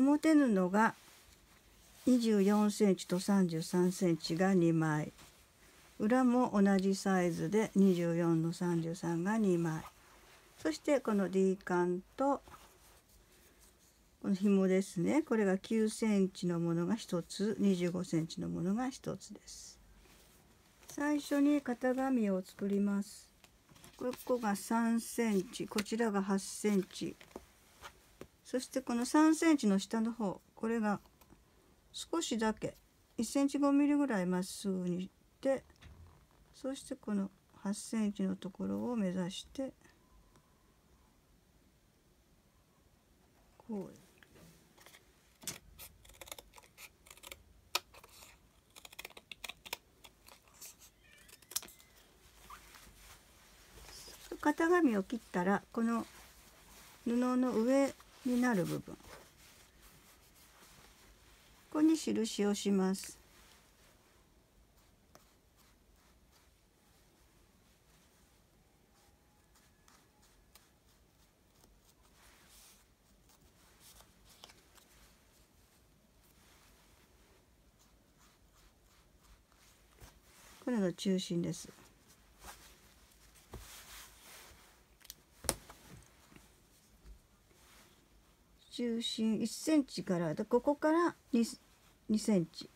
表布が24センチと33センチが2枚。裏も同じサイズで24の33が2枚。そしてこの D 缶とこの紐ですね。これが9センチのものが1つ25センチのものが1つです。最初に型紙を作ります。ここが3センチこちらが8センチ。そしてこの3センチの下の方これが少しだけ1センチ5ミリぐらいまっすぐにしてそしてこの8センチのところを目指してこう。型紙を切ったらこの布の上になる部分。ここに印をします。これの中心です。中心1センチからここから 2, 2センチ。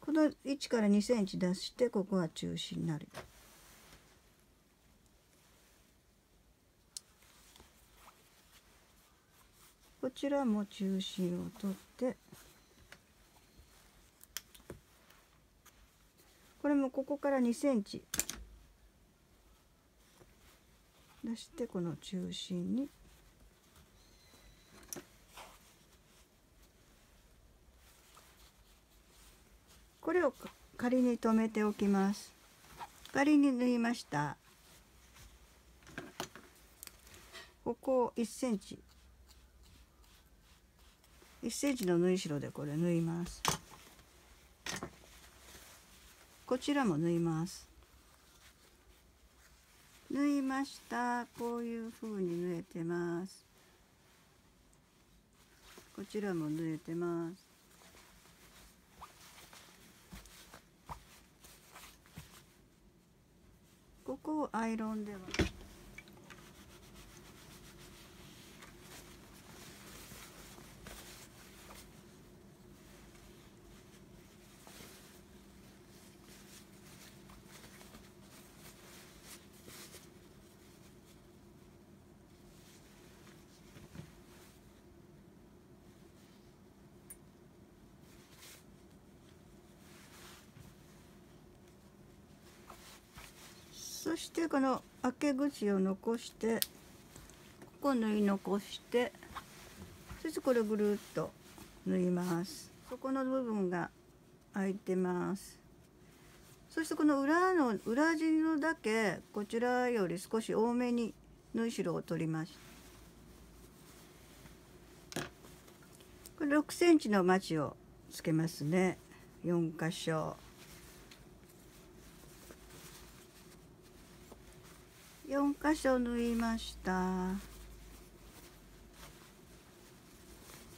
この位置から2センチ出してここが中心になる。こちらも中心を取って。これもここから2センチ出してこの中心に。これを仮に留めておきます。仮に縫いました。ここを1センチ。1センチの縫い代でこれ縫います。こちらも縫います。縫いました。こういう風に縫えてます。こちらも縫えてます。ここをアイロンではしてこの開け口を残してここ縫い残してそしてこれぐるっと縫います。そこの部分が開いてます。そしてこの裏の裏地のだけこちらより少し多めに縫い代を取りましたこれ6センチのマチをつけますね。4箇所。4箇所縫いました。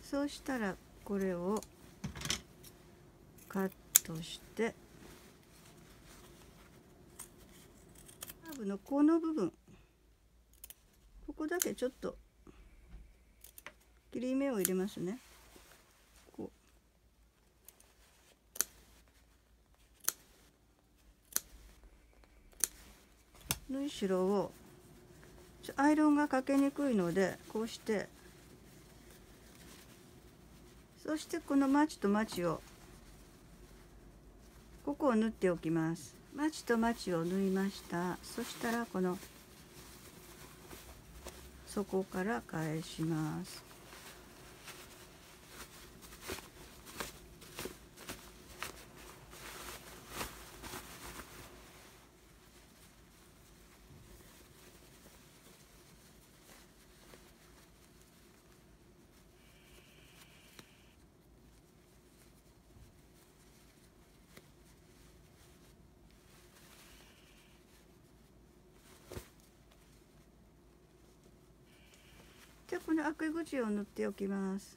そうしたらこれをカットしてカーブのこの部分ここだけちょっと切り目を入れますね。縫い代をアイロンがかけにくいのでこうしてそしてこのマチとマチをここを縫っておきます。マチとマチを縫いました。そしたらこの底から返します。でしてこの開け口を縫っておきます。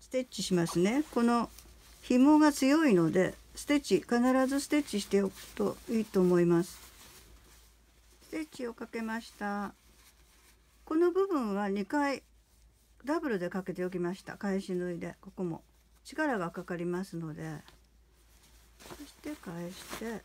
ステッチしますね。この紐が強いのでステッチ必ずステッチしておくといいと思います。ステッチをかけました。この部分は2回ダブルでかけておきました。返し縫いで。ここも。力がかかりますので。そして返して。